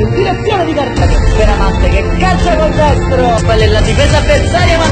in direzione di Cartagena, Peramante che calcia col destro, quella è la difesa avversaria ma